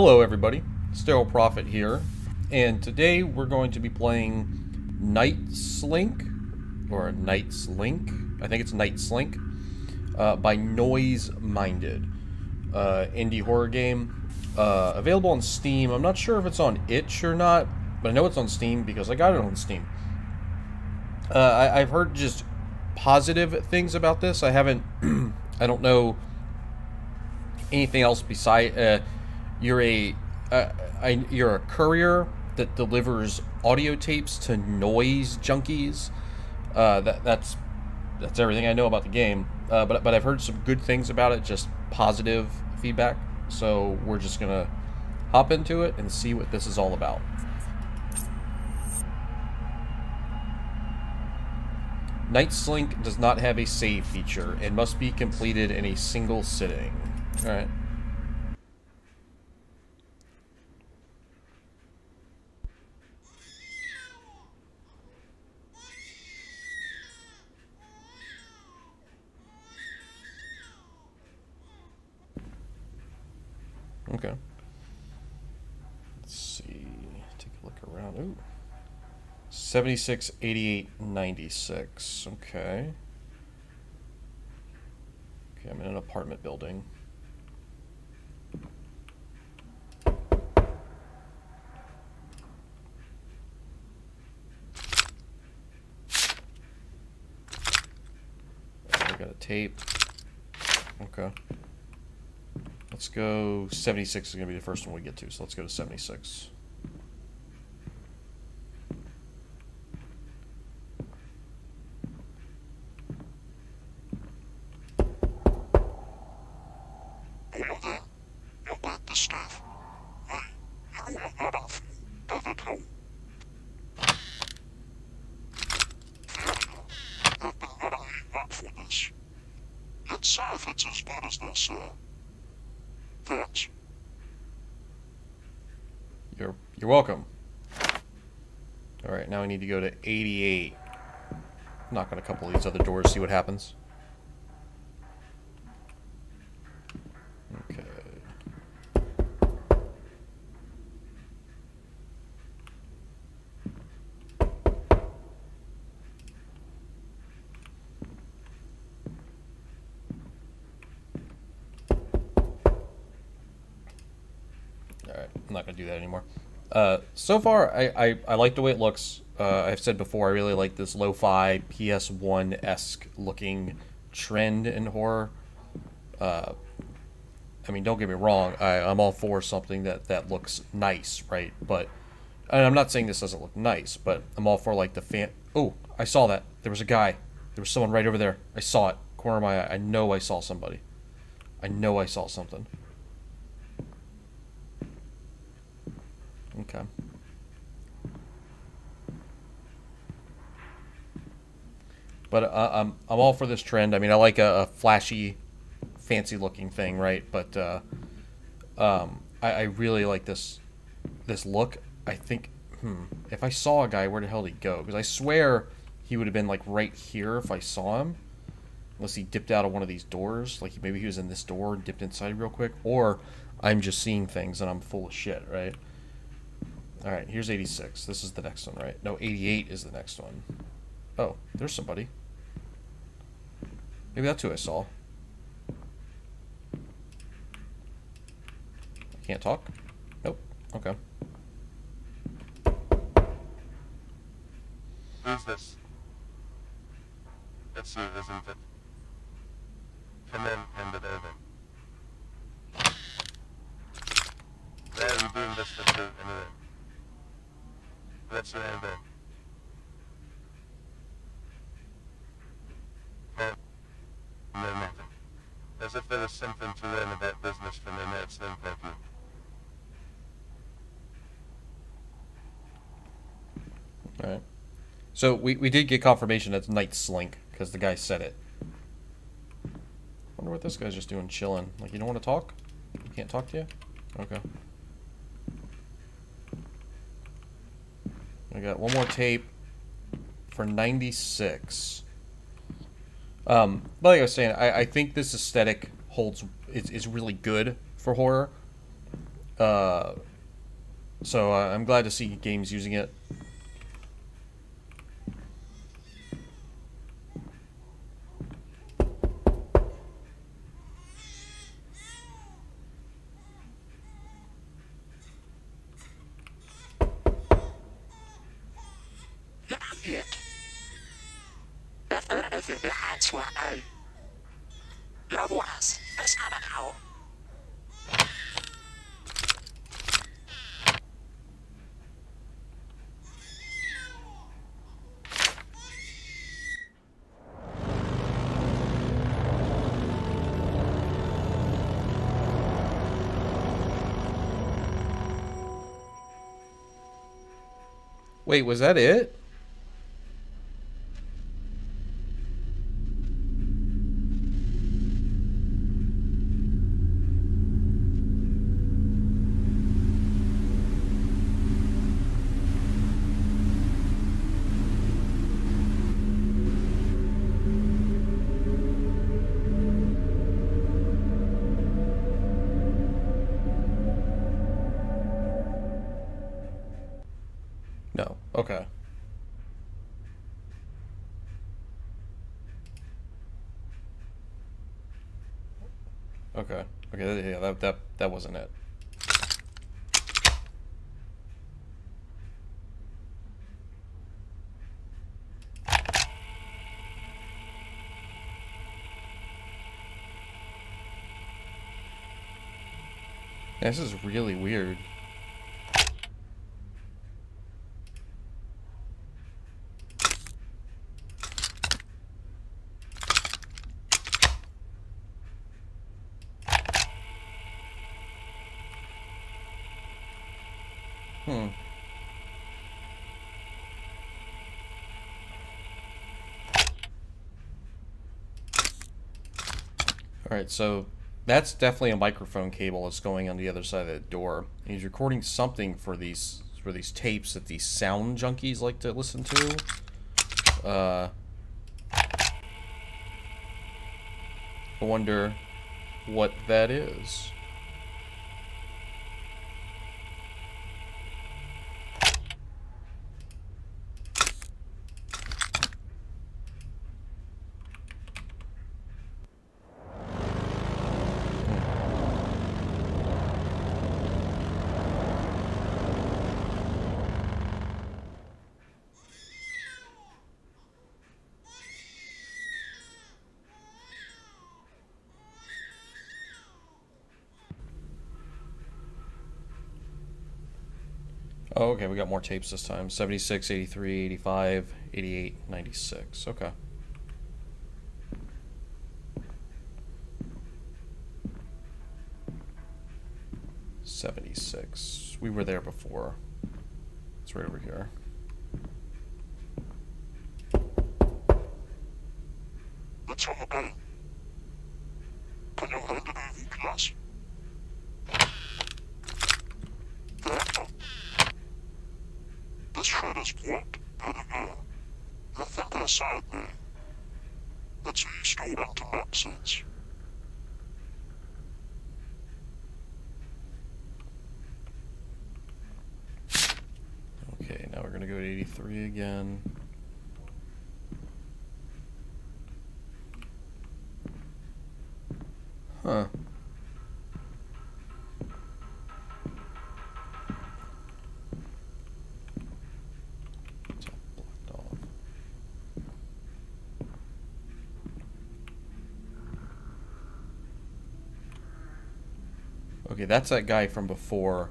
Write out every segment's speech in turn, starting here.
Hello everybody, Sterile Prophet here, and today we're going to be playing Nightslink, or Nightslink, I think it's Nightslink, uh, by Noiseminded. Uh, indie horror game, uh, available on Steam. I'm not sure if it's on itch or not, but I know it's on Steam because I got it on Steam. Uh, I, I've heard just positive things about this. I haven't, I don't know anything else beside uh, you're a you're a courier that delivers audio tapes to noise junkies. Uh, that that's that's everything I know about the game. Uh, but but I've heard some good things about it, just positive feedback. So we're just gonna hop into it and see what this is all about. Nightslink does not have a save feature and must be completed in a single sitting. Alright. Okay. Let's see. Take a look around. Ooh. 76, 88, 96. Okay. Okay, I'm in an apartment building. I got a tape. Okay. Let's go 76 is going to be the first one we get to, so let's go to 76. Let's see if it's as bad as this, uh, Thanks. You're you're welcome. All right, now I need to go to 88. Knock on a couple of these other doors, see what happens. Okay. Alright, I'm not going to do that anymore. Uh, so far, I, I, I like the way it looks. Uh, I've said before, I really like this lo-fi PS1-esque looking trend in horror. Uh, I mean, don't get me wrong, I, I'm all for something that, that looks nice, right? But, and I'm not saying this doesn't look nice, but I'm all for like the fan... Oh, I saw that. There was a guy. There was someone right over there. I saw it. Corner of my eye. I know I saw somebody. I know I saw something. Okay. But uh, I'm I'm all for this trend. I mean, I like a, a flashy, fancy-looking thing, right? But uh, um, I, I really like this this look. I think, hmm, if I saw a guy, where the hell did he go? Because I swear he would have been like right here if I saw him, unless he dipped out of one of these doors. Like maybe he was in this door and dipped inside real quick, or I'm just seeing things and I'm full of shit, right? All right, here's 86. This is the next one, right? No, 88 is the next one. Oh, there's somebody. Maybe that's who I saw. I Can't talk? Nope. Okay. Who's this? It's you, isn't it? Come in, hand it over. There, you doing this for two, anyway. Let's learn then. If something to learn about business for no matter no Alright. So we, we did get confirmation that's Nightslink, because the guy said it. wonder what this guy's just doing chilling. Like, you don't want to talk? Can't talk to you? Okay. I got one more tape for 96. Um, but like I was saying, I, I think this aesthetic holds is, is really good for horror. Uh, so uh, I'm glad to see games using it. Look at it. If anything, the hands were A. Your boys, let's have it out. Wait, was that it? Okay. Okay. Okay. Yeah. That that that wasn't it. This is really weird. All right, so that's definitely a microphone cable that's going on the other side of the door. And he's recording something for these for these tapes that these sound junkies like to listen to. Uh, I wonder what that is. Oh, okay, we got more tapes this time. 76, 83, 85, 88, 96. Okay. Seventy-six. We were there before. It's right over here have a go. Can you hand an AV class? Director. This shit is? I don't know. I think I saw it there. It's installed into Nexus. Okay, now we're gonna go to 83 again. That's that guy from before.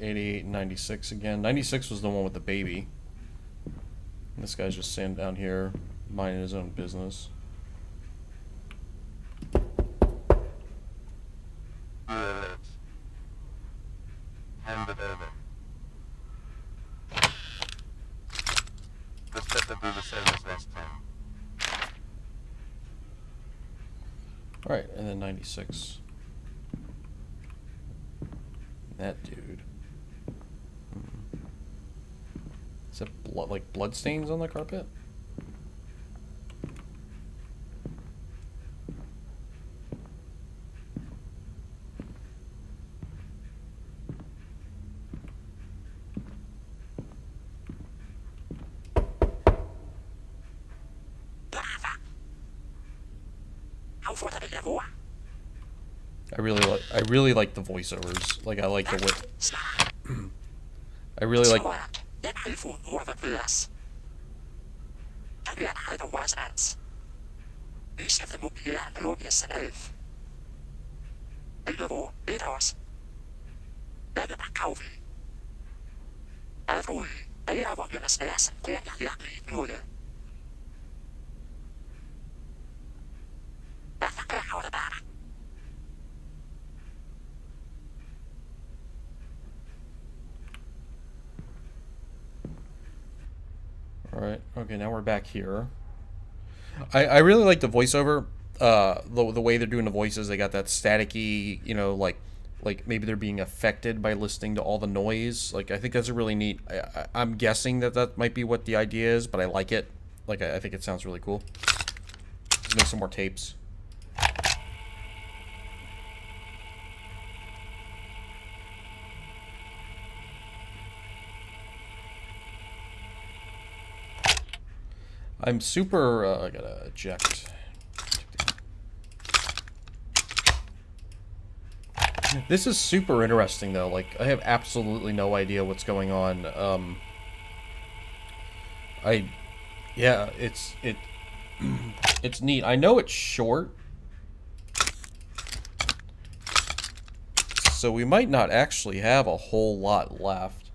88 and 96 again. 96 was the one with the baby. This guy's just sitting down here, minding his own business. Alright, and then 96. That dude. Hmm. Is that blood, like blood stains on the carpet? I really like I really like the voiceovers. Like I like the way I really like Every unheard was ants. Each of them appear and glorious and elf. Bilbo, Bedos. David Covey. أفوي أي أبو من أساس قوة يقين نوله Alright, okay, now we're back here. I, I really like the voiceover. Uh, the, the way they're doing the voices, they got that staticky, you know, like like maybe they're being affected by listening to all the noise. Like I think that's a really neat. I, I'm guessing that that might be what the idea is, but I like it. Like I, I think it sounds really cool. Let's make some more tapes. I'm super. Uh, I gotta eject. This is super interesting though. Like I have absolutely no idea what's going on. Um, I, yeah, it's it, it's neat. I know it's short, so we might not actually have a whole lot left.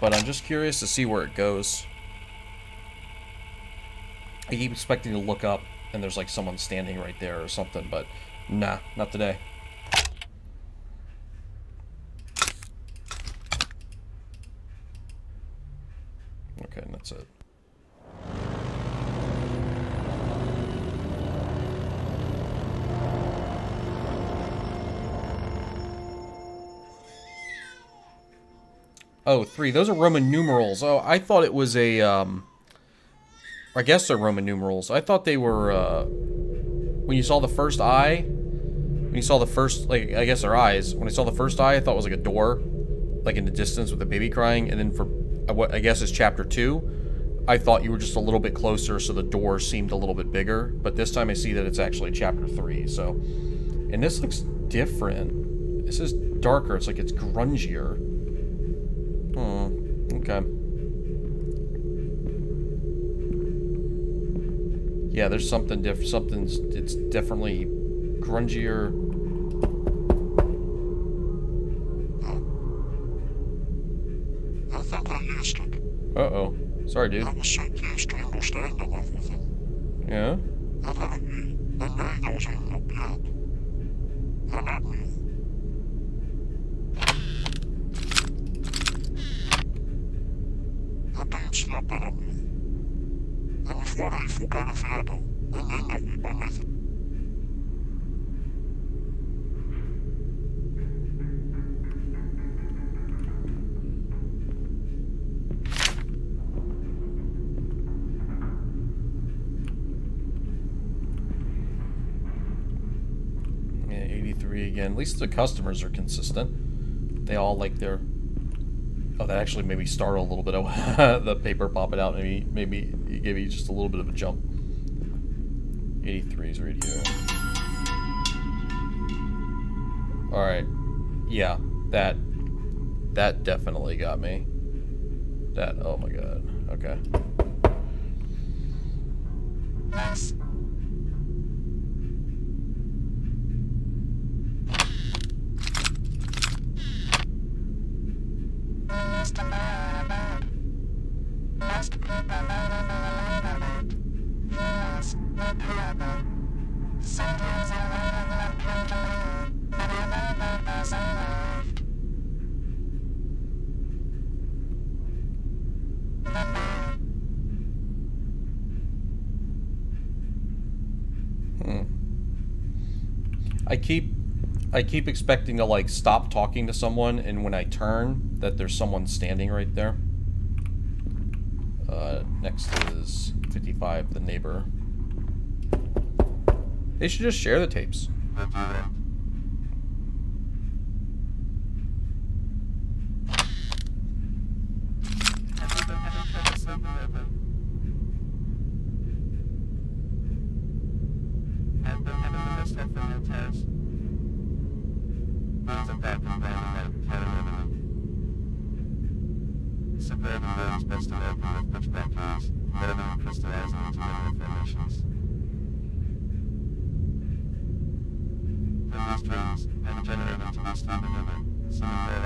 But I'm just curious to see where it goes. I keep expecting to look up and there's like someone standing right there or something, but nah, not today. Okay, and that's it. Oh, three. Those are Roman numerals. Oh, I thought it was a, um... I guess they're Roman numerals. I thought they were, uh... When you saw the first eye... When you saw the first, like, I guess their eyes. When I saw the first eye, I thought it was like a door. Like in the distance with a baby crying. And then for, uh, what I guess is chapter two, I thought you were just a little bit closer, so the door seemed a little bit bigger. But this time I see that it's actually chapter three, so... And this looks different. This is darker. It's like it's grungier. Hmm. Okay. Yeah, there's something diff. Something's. It's definitely grungier. I think I it. Uh oh. Sorry, dude. I was so used to understanding everything. Yeah. that I knew the name was in the blood. And I knew. Var i. En enda oballet. Yeah, 83 again. At least the customers are consistent. They all like their. Oh, that actually made me startle a little bit. Of the paper popping out maybe maybe it gave me just a little bit of a jump. 83 is right here. All right. Yeah, that that definitely got me. That oh my god. Okay. I keep I keep expecting to like stop talking to someone and when I turn that there's someone standing right there. Uh, next is 55, the neighbor. They should just share the tapes. That. Burns best urban with pushback views, urban crystallizing into. From these dreams, and generate into this type of urban, some of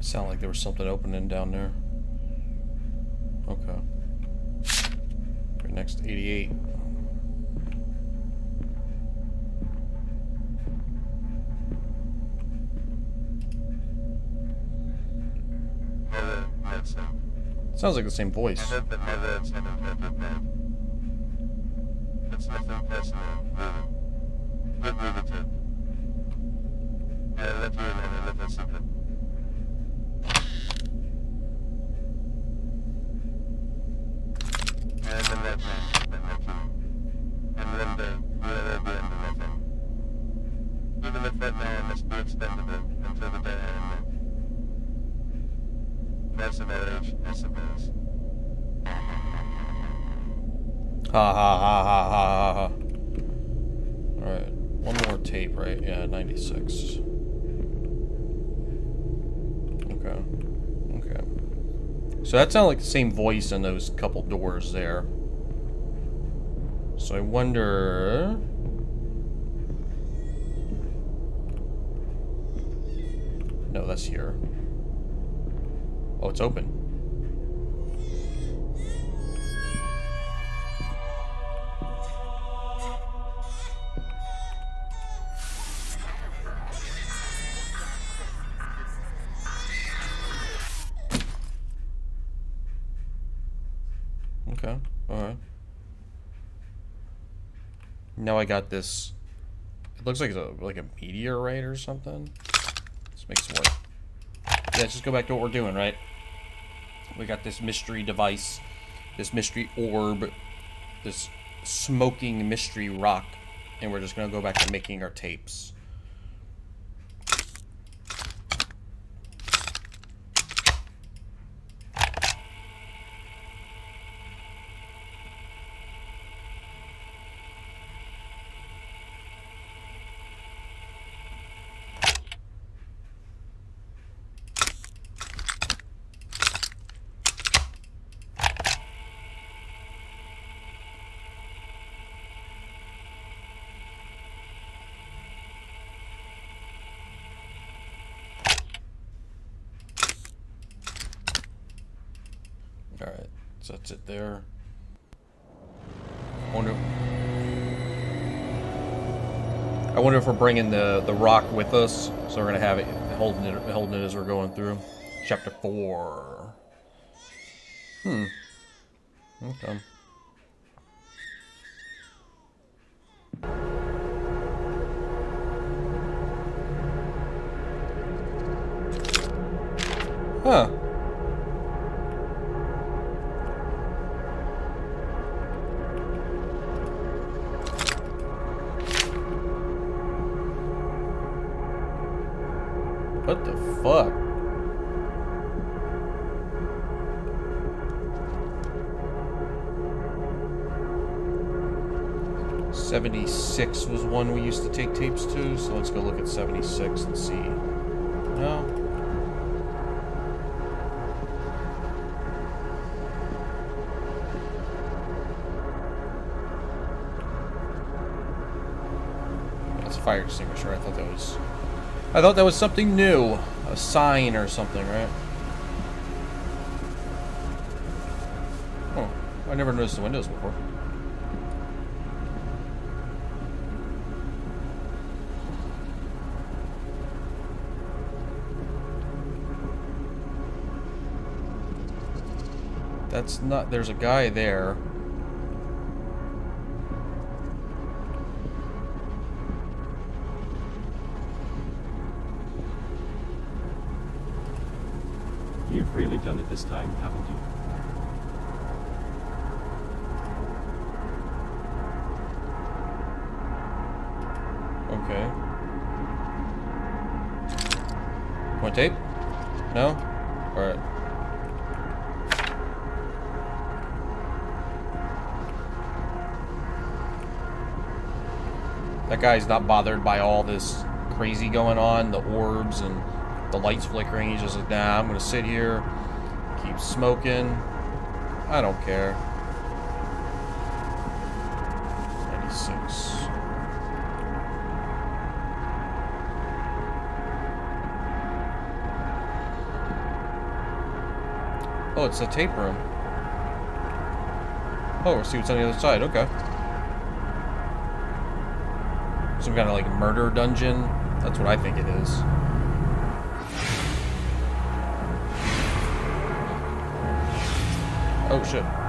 Sound like there was something opening down there. Okay. Right next to 88. Never, that's it. Sounds like the same voice. Suppose. Ha ha ha ha ha ha ha. Alright. One more tape, right? Yeah, 96. Okay. Okay. So that sounded like the same voice in those couple doors there. So I wonder... No, that's here. Oh, it's open. Okay, alright. Now I got this. It looks like a like a meteorite or something. Let's more. Yeah, let's just go back to what we're doing, right? We got this mystery device, this mystery orb, this smoking mystery rock, and we're just gonna go back to making our tapes. Alright, that's it there. I wonder, I wonder if we're bringing the, the rock with us. So we're to have it holding, it holding it as we're going through. Chapter 4. Hmm. Okay. Huh. 76 was one we used to take tapes to, so let's go look at 76 and see. No? That's a fire extinguisher. I thought that was... I thought that was something new. A sign or something, right? Oh, I never noticed the windows before. That's not... There's a guy there. You've really done it this time, haven't you? Okay. Want tape? No? That guy's not bothered by all this crazy going on, the orbs and the lights flickering. He's just like, nah, I'm gonna sit here, keep smoking. I don't care. 96. Oh, it's a tape room. Oh, we'll see what's on the other side. Okay. Some kind of like murder dungeon. That's what I think it is. Oh shit.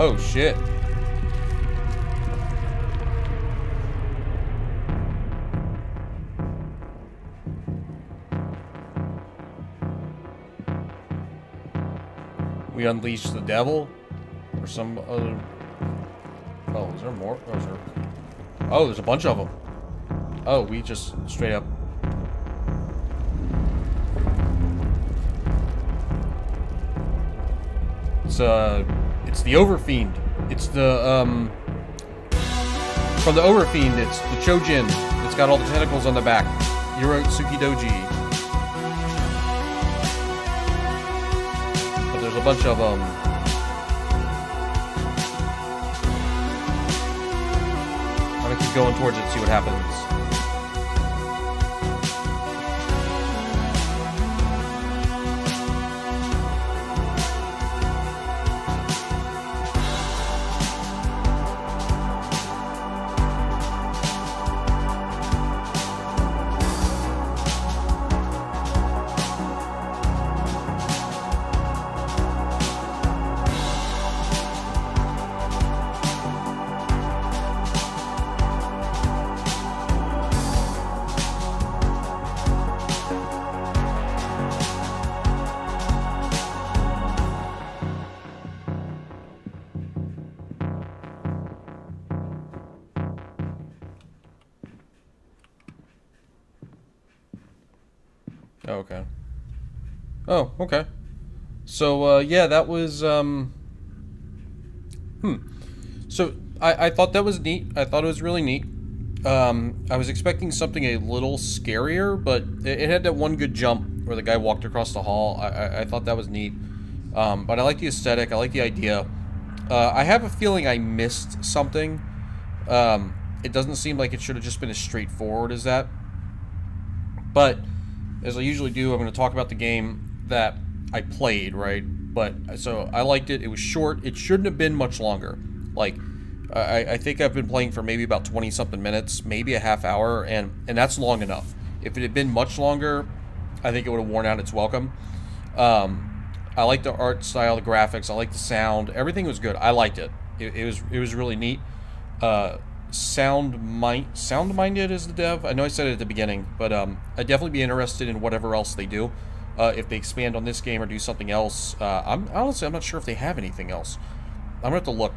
Oh shit. We unleash the devil? Or some other... Oh, is there more? Oh, there... oh there's a bunch of them. Oh, we just straight up... Uh... It's the Overfiend. It's the, um... From the Overfiend, it's the Chojin. It's got all the tentacles on the back. Urotsukidoji. But there's a bunch of um... I'm gonna keep going towards it, see what happens. Oh, okay. So, uh, yeah, that was, um... Hmm. So, I, I thought that was neat. I thought it was really neat. Um, I was expecting something a little scarier, but it, it had that one good jump where the guy walked across the hall. I, I, I thought that was neat. Um, but I like the aesthetic. I like the idea. Uh, I have a feeling I missed something. Um, it doesn't seem like it should have just been as straightforward as that. But as I usually do, I'm going to talk about the game that I played, right? But so I liked it. It was short. It shouldn't have been much longer. Like I, I think I've been playing for maybe about 20 something minutes, maybe a half hour, and and that's long enough. If it had been much longer, I think it would have worn out its welcome. Um, I like the art style, the graphics. I like the sound. Everything was good. I liked it. it, it was it was really neat. Uh, Sound Mind Sound Minded is the dev. I know I said it at the beginning, but um, I'd definitely be interested in whatever else they do. Uh, if they expand on this game or do something else, uh, I'm honestly I'm not sure if they have anything else. I'm gonna have to look.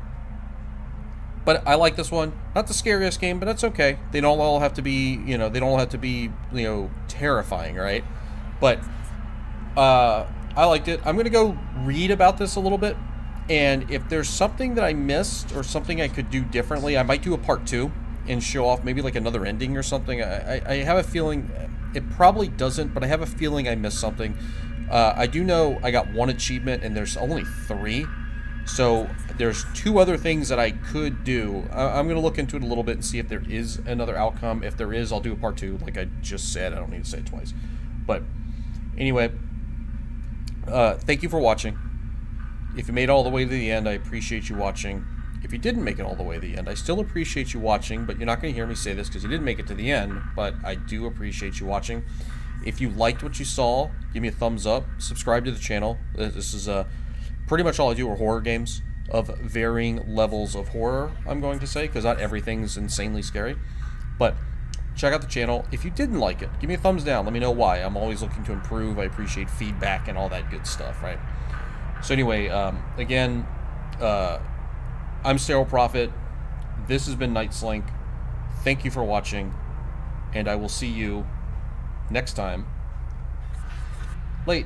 But I like this one. Not the scariest game, but that's okay. They don't all have to be, you know, they don't all have to be, you know, terrifying, right? But uh, I liked it. I'm gonna go read about this a little bit, and if there's something that I missed or something I could do differently, I might do a part two and show off maybe like another ending or something. I, I, I have a feeling it probably doesn't, but I have a feeling I missed something. Uh, I do know I got one achievement, and there's only three. So there's two other things that I could do. I, am going to look into it a little bit and see if there is another outcome. If there is, I'll do a part two, like I just said. I don't need to say it twice. But anyway, uh, thank you for watching. If you made all the way to the end, I appreciate you watching. If you didn't make it all the way to the end, I still appreciate you watching, but you're not going to hear me say this because you didn't make it to the end, but I do appreciate you watching. If you liked what you saw, give me a thumbs up, subscribe to the channel. This is uh, pretty much all I do are horror games of varying levels of horror, I'm going to say, because not everything's insanely scary. But check out the channel. If you didn't like it, give me a thumbs down. Let me know why. I'm always looking to improve. I appreciate feedback and all that good stuff, right? So anyway, um, again, uh, I'm Sterile Prophet. This has been Nightslink. Thank you for watching, and I will see you next time. Late.